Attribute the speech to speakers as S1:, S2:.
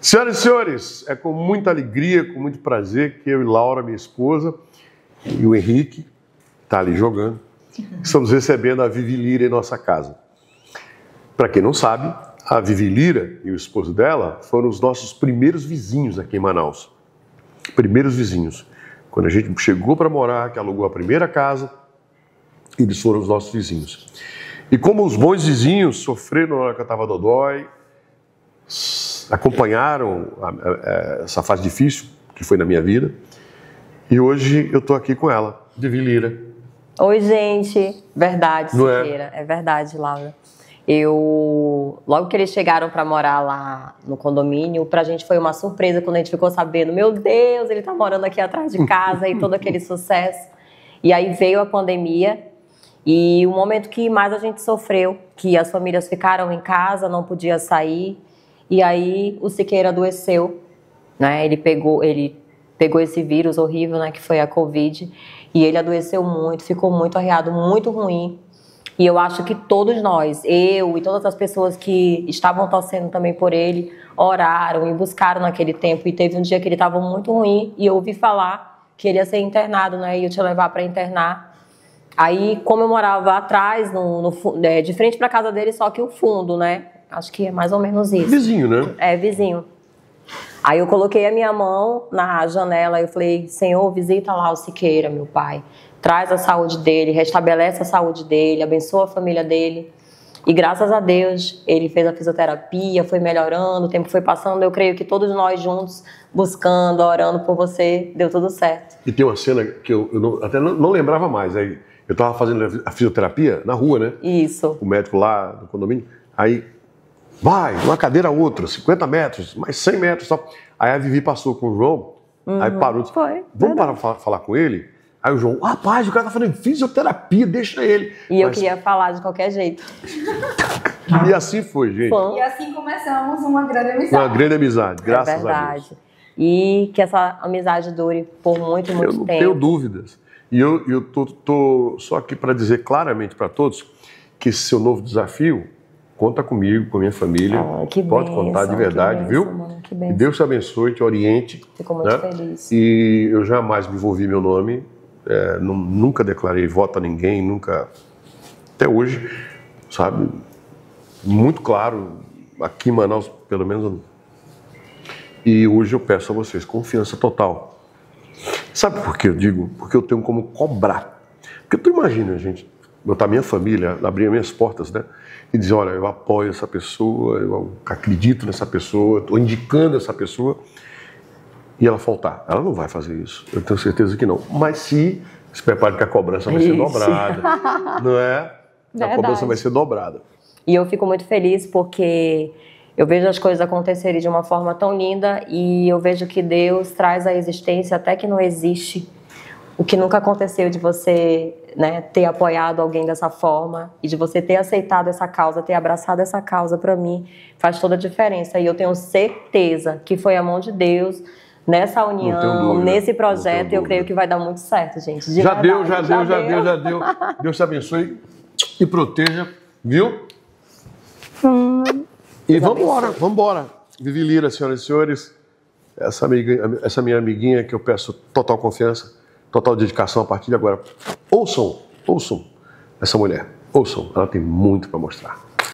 S1: Senhoras e senhores, é com muita alegria, com muito prazer que eu e Laura, minha esposa, e o Henrique, está ali jogando, estamos recebendo a Vivi Lira em nossa casa. Para quem não sabe, a Vivi Lira e o esposo dela foram os nossos primeiros vizinhos aqui em Manaus. Primeiros vizinhos. Quando a gente chegou para morar, que alugou a primeira casa, eles foram os nossos vizinhos. E como os bons vizinhos sofreram na hora que eu estava dodói, acompanharam a, a, a, essa fase difícil que foi na minha vida. E hoje eu estou aqui com ela, Vivi Lira.
S2: Oi, gente. Verdade,
S1: é?
S2: Siqueira. É? é verdade, Laura. Eu, logo que eles chegaram para morar lá no condomínio, pra gente foi uma surpresa quando a gente ficou sabendo, meu Deus, ele tá morando aqui atrás de casa e todo aquele sucesso. E aí veio a pandemia e o momento que mais a gente sofreu, que as famílias ficaram em casa, não podia sair, e aí o Siqueira adoeceu, né? Ele pegou, ele pegou esse vírus horrível, né, que foi a Covid, e ele adoeceu muito, ficou muito arriado, muito ruim. E eu acho que todos nós, eu e todas as pessoas que estavam torcendo também por ele, oraram e buscaram naquele tempo. E teve um dia que ele estava muito ruim e eu ouvi falar que ele ia ser internado, né? E eu te levar para internar. Aí, como eu morava atrás, no, no é, de frente para casa dele, só que o fundo, né? Acho que é mais ou menos isso.
S1: Vizinho, né?
S2: É, vizinho. Aí eu coloquei a minha mão na janela e eu falei, Senhor, visita lá o Siqueira, meu pai. Traz a saúde dele, restabelece a saúde dele, abençoa a família dele. E graças a Deus, ele fez a fisioterapia, foi melhorando, o tempo foi passando. Eu creio que todos nós juntos, buscando, orando por você, deu tudo certo.
S1: E tem uma cena que eu, eu não, até não, não, lembrava mais. Aí eu estava fazendo a fisioterapia na rua, né?
S2: Isso.
S1: O médico lá do condomínio. Aí vai, uma cadeira a outra, 50 metros, mais 100 metros. Tal. Aí a Vivi passou com o João, uhum, aí parou. Disse,
S2: foi,
S1: Vamos parar para falar com ele? Aí o João, rapaz, o cara tá fazendo fisioterapia, deixa ele.
S2: E Mas... eu queria falar de qualquer jeito.
S1: e assim foi, gente.
S3: E assim começamos uma grande amizade.
S1: Uma grande amizade, graças
S2: é verdade.
S1: a Deus.
S2: E que essa amizade dure por muito, muito
S1: eu não
S2: tempo.
S1: tenho dúvidas. E eu, eu tô, tô só aqui para dizer claramente para todos que esse seu novo desafio conta comigo, com a minha família.
S2: Ah, que
S1: Pode
S2: bênção,
S1: contar de verdade, viu?
S2: mano, que bênção.
S1: Deus te abençoe, te oriente.
S2: Fico muito
S1: né?
S2: feliz.
S1: E eu jamais me envolvi meu nome, é, nu- nunca declarei voto a ninguém, nunca. Até hoje, sabe? Muito claro, aqui em Manaus, pelo menos. E hoje eu peço a vocês confiança total. Sabe por que eu digo? Porque eu tenho como cobrar. Porque tu imagina, gente, botar minha família, abrir minhas portas, né? E dizer, olha, eu apoio essa pessoa, eu acredito nessa pessoa, estou indicando essa pessoa, e ela faltar. Ela não vai fazer isso. Eu tenho certeza que não. Mas se se prepare que a cobrança vai ser
S2: Isso.
S1: dobrada. Não é? A
S2: Verdade.
S1: cobrança vai ser dobrada.
S2: E eu fico muito feliz porque eu vejo as coisas acontecerem de uma forma tão linda e eu vejo que Deus traz à existência até que não existe o que nunca aconteceu de você né, ter apoiado alguém dessa forma e de você ter aceitado essa causa, ter abraçado essa causa para mim faz toda a diferença. E eu tenho certeza que foi a mão de Deus nessa união, nesse projeto. Eu creio que vai dar muito certo, gente.
S1: já
S2: verdade.
S1: deu, já, deu, já deu, já deu. Deus te abençoe e proteja, viu? E vamos embora, vamos embora. Vivi Lira, senhoras e senhores, essa, amiga, essa minha amiguinha que eu peço total confiança, total dedicação a partir de agora. Ouçam, ouçam essa mulher, ouçam, ela tem muito para mostrar.